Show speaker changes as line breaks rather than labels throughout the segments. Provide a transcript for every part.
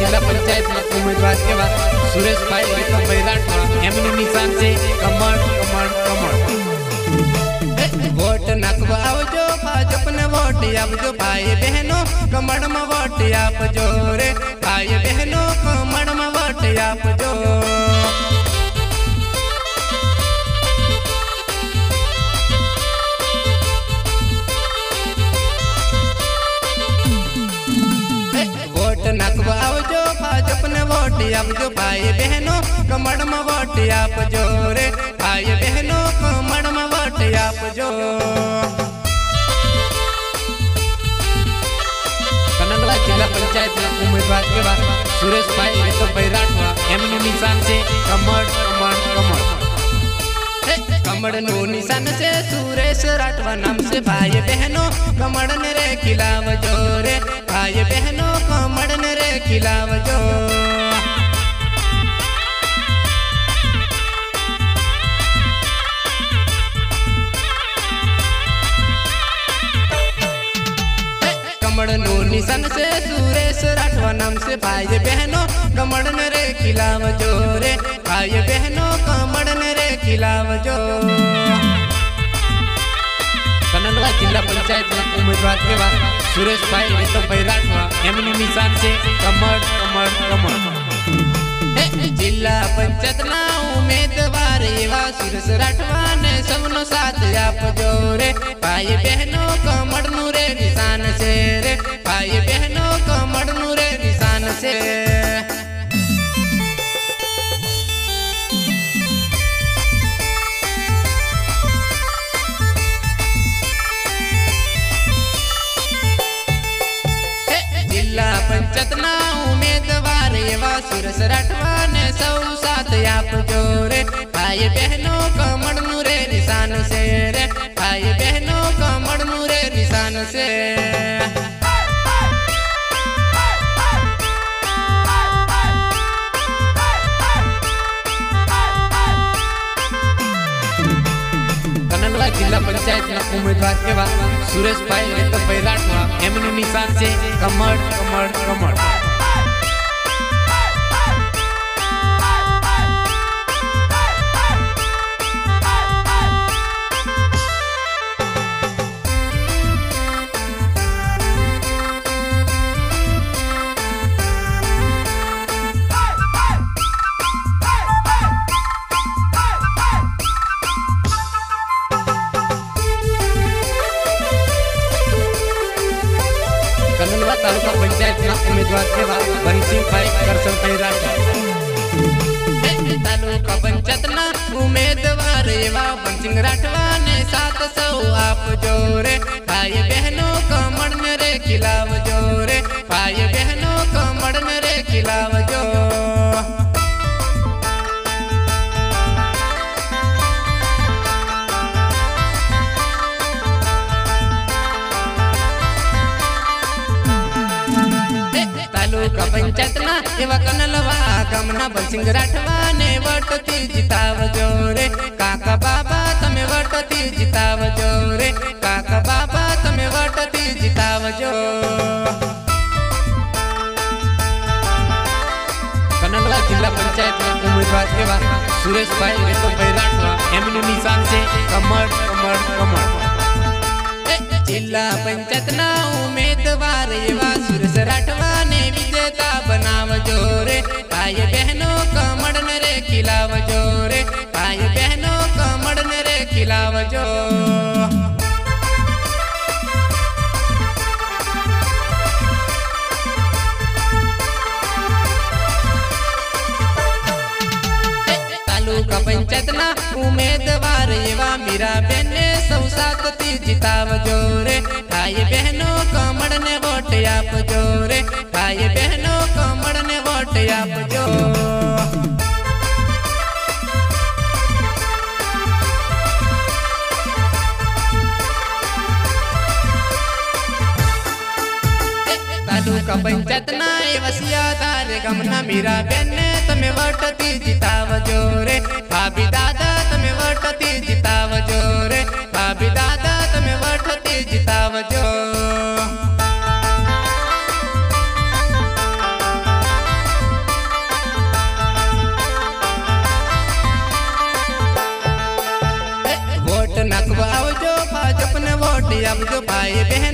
પંચાયતના ઉમેદવાર એવા સુરેશભાઈ રીતમભાઈ રાઠવા એમનું નિશાન છે કમળ કમળ કમળ વોટ નાખવા આવજો ભાજપને વોટ આપજો ભાઈ બહેનો કમળમાં વોટ આપજો આપજો કનંગલા જિલ્લા પંચાયતના ઉમેદવાર એવા સુરેશભાઈ રીતમભાઈ રાઠવા એમનું નિશાન છે કમળ કમળ કમળ કમળ નું નિશાન છે સુરેશ રાઠવા નામ છે ભાઈ બહેનો કમળ ને રે ખિલાવજો રે ભાઈ બહેનો કમળ ને રે ખિલાવજો કમળ નું નિશાન છે સુરેશ રાઠવા નામ છે ભાઈ બહેનો કમળ ને રે ખિલાવજો રે ભાઈ બહેનો કમળ ને રે ખિલાવજો કનંગલા જિલ્લા પંચાયતના ઉમેદવાર એવા સુરેશભાઈ રીતમભાઈ રાઠવા એમનું નિશાન છે કમળ કમળ કમળ જિલ્લા પંચાયતના ઉમેદવાર એવા સુરેશ રાઠવા ને સૌનો સાથ આપજો રે ભાઈ બહેનો કમળનું રે નિશાન છે રે જિલ્લા પંચાયતના ઉમેદવાર એવા સુરસ રાઠવા ને સૌ સાથ આપજો રે ભાઈ બહેનો કમળનું રે નિશાન છે રે ભાઈ બહેનો કમળનું રે નિશાન છે કનંગલા જિલ્લા પંચાયતના ઉમેદવાર એવા સુરેશભાઈ રીતમભાઈ રાઠવા એમનું નિશાન છે કમળ કમળ કમળ के बाद बंसी पाई कर सकते राठी तालुका पंचतना उम्मीदवार एवा बंसिंग राठवा ने सात सौ आप એવા કનલવા ગામના બલસિંગ રાઠવા ને વટતી જીતાવજો રે કાકા બાબા તમે વટતી જીતાવજો રે કાકા બાબા તમે વટતી જીતાવજો કનલવા જિલ્લા પંચાયતના ઉમેદવાર એવા સુરેશભાઈ રીતમભાઈ રાઠવા એમનું નિશાન છે કમળ કમળ કમળ જિલ્લા પંચાયતના जो तालुका पंचायतना उमेदवार एवा मीरा बेन सौ सात बहनों कमड़ ने वोट आप जोरे। भाई बहनों कमड़ ने वोट आप जो પંચાયત ના વસિયા તારે ગામના મીરા બેન તમે વટતી જીતાવજો રે ભાભી દાદા તમે વટતી જીતાવજો રે ભાભી દાદા તમે વટતી જીતાવજો વોટ નાખવા આવજો ભાજપને વોટ આપજો ભાઈ બહેન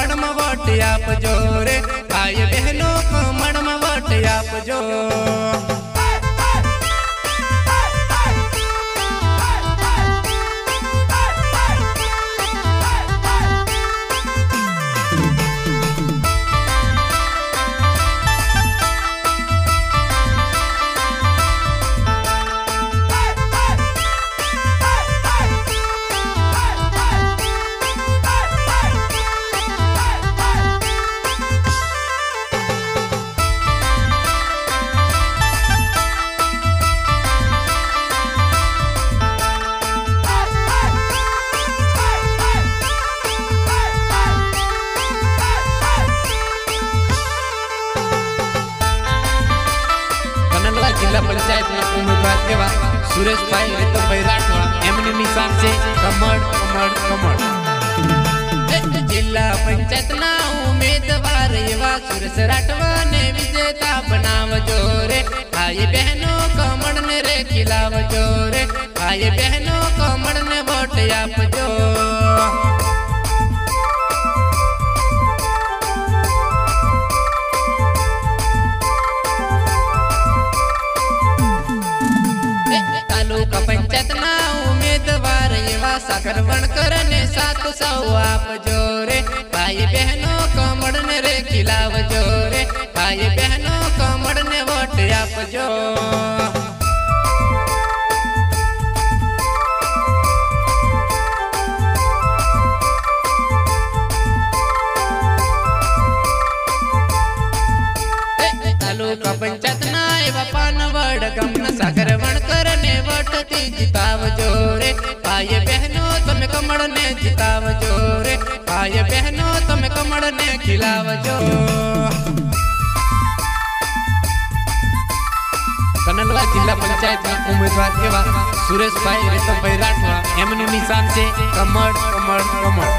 मड़म वोट आप जोरे भाई बहनों को मड़म वोट आप जोरे કમળ જિલ્લા પંચાયતના ઉમેદવાર એવા સુરેશ રાઠવાને વિજેતા બનાવજો રે. ભાઈ બહેનો કમળને રે ખીલાવજો રે. ભાઈ બહેનો કમળને વોટ આપજો. करवण करने साथ सौ आप जोरे। भाई बहनों को मड़न रे खिलाव जोरे। भाई बहनों કમળ ને જીતાવજો રે ભાઈ બહેનો તમે કમળ ને ખીલાવજો કનંદલા જિલ્લા પંચાયતના ઉમેદવાર એવા સુરેશભાઈ રીતમભાઈ રાઠવા એમની નિશાન છે કમળ કમળ કમળ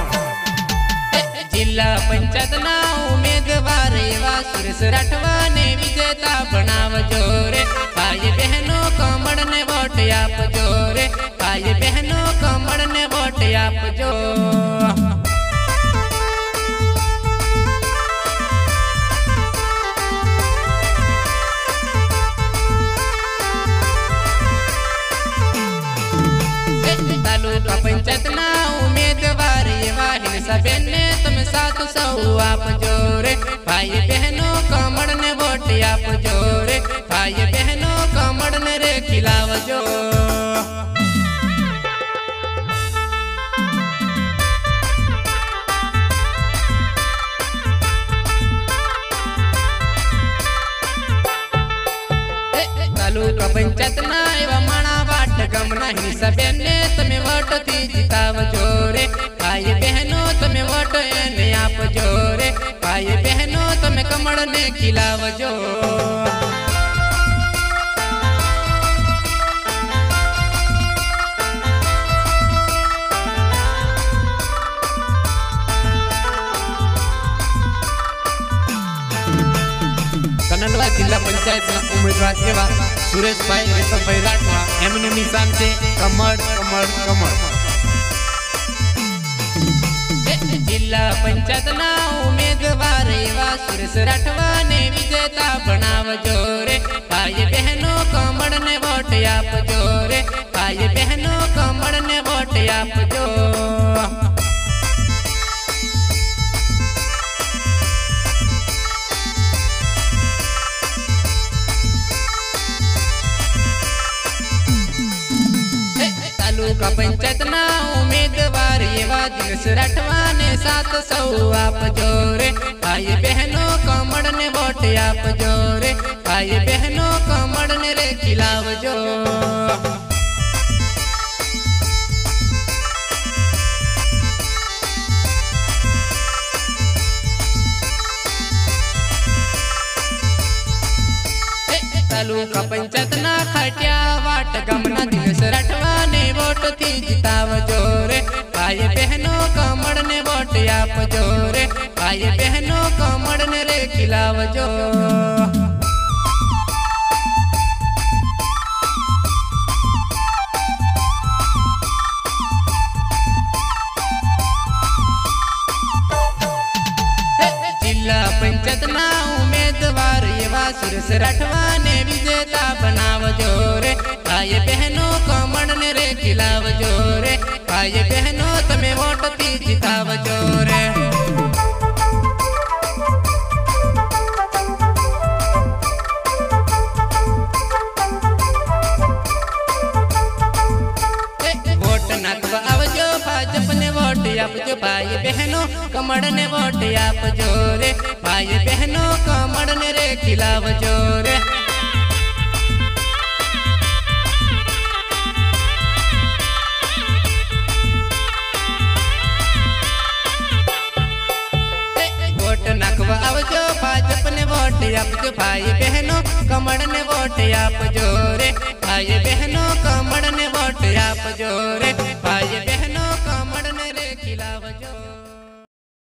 જિલ્લા પંચાયતના ઉમેદવાર એવા સુરેશ રાઠવાને વિજેતા બનાવજો રે ભાઈ બહેનો કમળને વોટ આપજો આપજો તાલુકા પંચાયતના ઉમેદવાર એવા હિંસાબેનને તમે સાથ સૌ આપજો તાલુકા પંચાયતના એવા માણા વાટ ગામના હિંસાબેનને તમે વોટથી જીતાવજો રે ભાઈ બહેનો તમે વોટ એને આપજો રે ભાઈ બહેનો તમે કમળને ખીલાવજો જિલ્લા પંચાયતના ઉમેદવાર એવા સુરેશભાઈ રીતમભાઈ રાઠવા એમની નિશાન છે કમળ કમળ કમળ જિલ્લા પંચાયતના ઉમેદવાર એવા સુરેશ રાઠવાને વિજેતા બનાવજો गिरीश रठवा ने सात सौ आप जोरे। भाई बहनों कमड़ ने बोट आप जोरे। भाई बहनों कमड़ ने रे खिलाव जो। ना खटिया, वाट गमना दिवस रटवाने वोट थी जिताव जो। बटिया पजोरे भाई बहनों को मड़न रे खिलाव जो उम्मीदवार ने विजेता बनाव जोरे भाई बहनों को मन रे खिलाव जोरे भाई बहनों तमें वोट पी जिताव ज़ोर भाई बहनों कमड़ ने वोट आप जोरे। भाई बहनों कमड़ ने रे खिलाव जो आप जो भाई बहनों कमड़ ने वोट आप जोरे भाई बहनों कमड़ ने वोट आप जोरे